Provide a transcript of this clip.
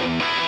Bye.